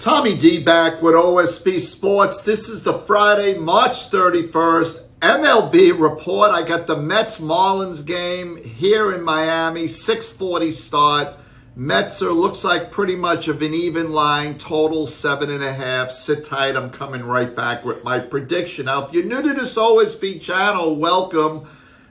Tommy D back with OSB Sports. This is the Friday, March 31st MLB report. I got the Mets Marlins game here in Miami, 640 start. Mets are looks like pretty much of an even line, total seven and a half. Sit tight, I'm coming right back with my prediction. Now, if you're new to this OSB channel, welcome.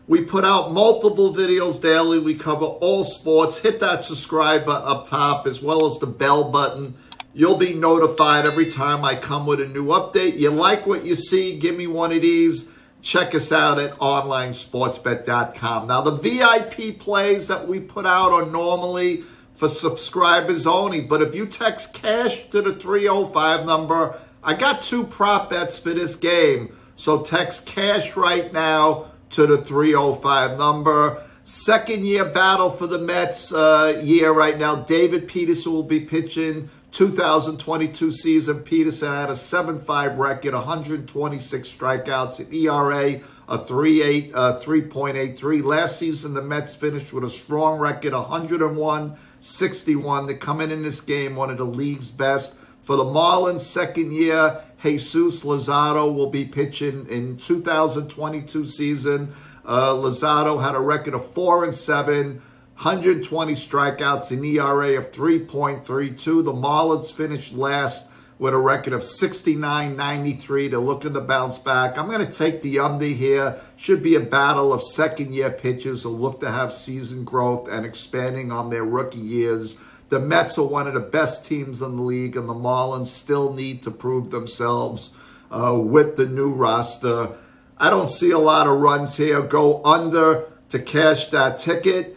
We put out multiple videos daily. We cover all sports. Hit that subscribe button up top as well as the bell button You'll be notified every time I come with a new update. You like what you see? Give me one of these. Check us out at onlinesportsbet.com. Now, the VIP plays that we put out are normally for subscribers only, but if you text cash to the 305 number, I got two prop bets for this game. So text cash right now to the 305 number. Second year battle for the Mets uh, year right now. David Peterson will be pitching 2022 season, Peterson had a 7-5 record, 126 strikeouts, an ERA a 3.8, uh, 3.83. Last season, the Mets finished with a strong record, 101, 61. They're coming in this game, one of the league's best. For the Marlins, second year, Jesus Luzardo will be pitching in 2022 season. Uh, Luzardo had a record of 4 and 7. 120 strikeouts, an ERA of 3.32. The Marlins finished last with a record of 69-93. They're looking to bounce back. I'm going to take the under here. Should be a battle of second-year pitchers who look to have season growth and expanding on their rookie years. The Mets are one of the best teams in the league, and the Marlins still need to prove themselves uh, with the new roster. I don't see a lot of runs here. Go under to cash that ticket.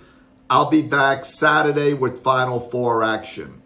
I'll be back Saturday with Final Four action.